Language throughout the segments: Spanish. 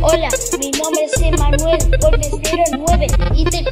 Hola, mi nombre es Emanuel, por 09 y te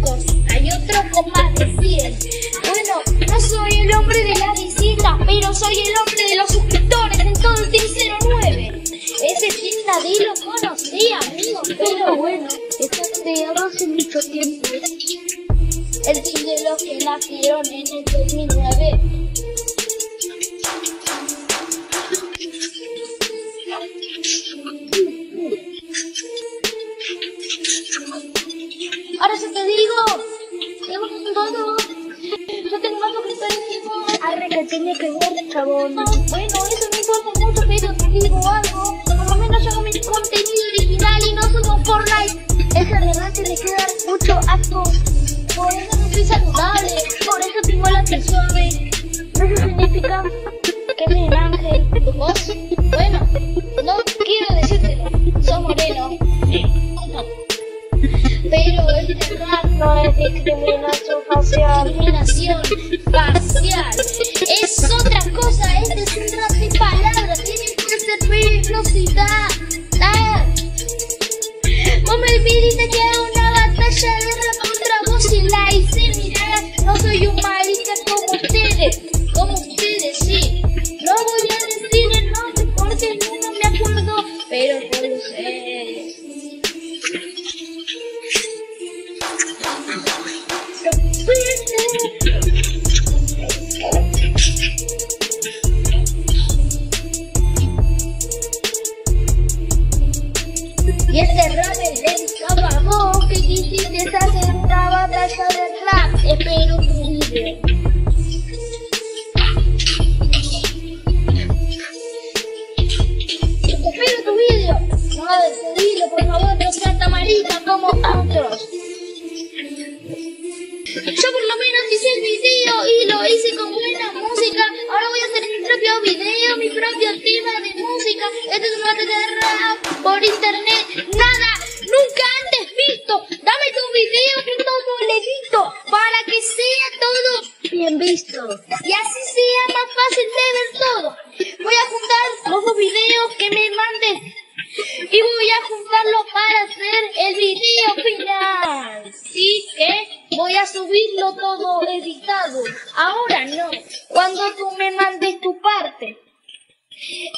cosa. Hay otro con más de 100. Bueno, no soy el hombre de la visita, pero soy el hombre de los suscriptores en todo el Team 09. Ese nadie lo conocía, amigo, pero bueno, está creado hace mucho tiempo. El team de los que nacieron en el 2009. Ahora yo te digo, tengo todo. Yo tengo más suscriptores que vos. Arre que tiene que ver, chabón. Bueno, eso no importa mucho, pero te digo algo. Por lo menos yo hago mi contenido original y no subo Fortnite. Esa verdad se le queda mucho asco. Por eso no soy saludable. Por eso tengo la piel suave. Eso significa que soy un ángel. ¿Vos? Discriminación facial. Discriminación facial. Es otra cosa. Este es de palabras. Tiene que ser velocidad. Y este rap es dedicado a vos que quisiste hacer una batalla de rap. Espero tu video. Espero tu video. No video, por favor, no seas tan marica como otros. Yo por lo menos hice el video y lo hice con buena música. Ahora voy a hacer mi propio video, mi propio tema de música. Este es un batalla de rap por internet. Nada, nunca antes visto. Dame tu video con todo edito para que sea todo bien visto. Y así sea más fácil de ver todo. Voy a juntar los videos que me mandes. Subirlo todo editado. Ahora no, cuando tú me mandes tu parte.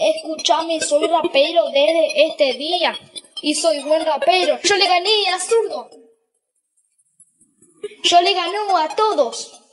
Escúchame, soy rapero desde este día. Y soy buen rapero. Yo le gané a zurdo. Yo le ganó a todos.